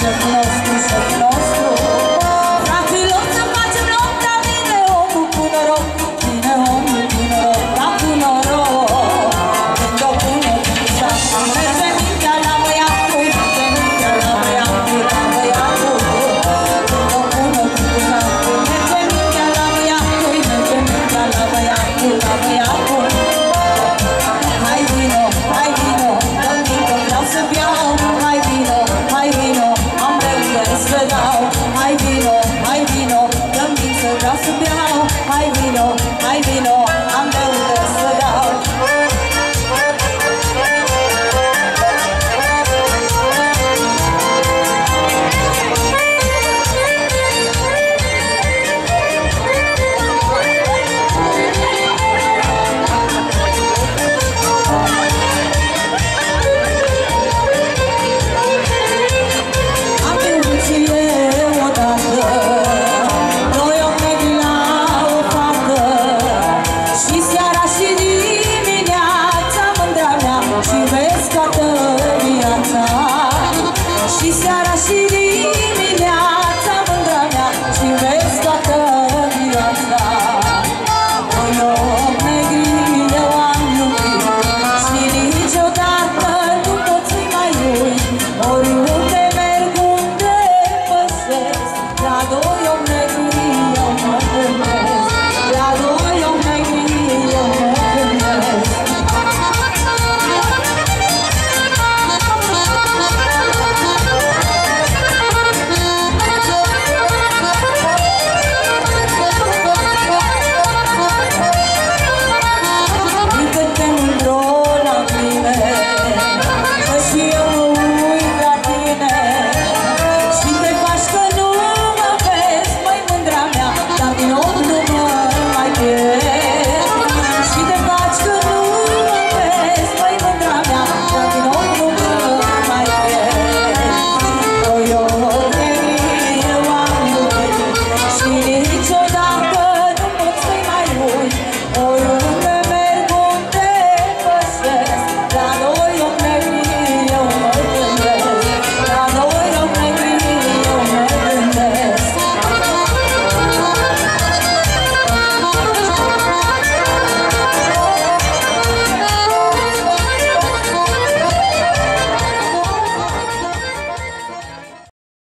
这。toată viața. Și seara și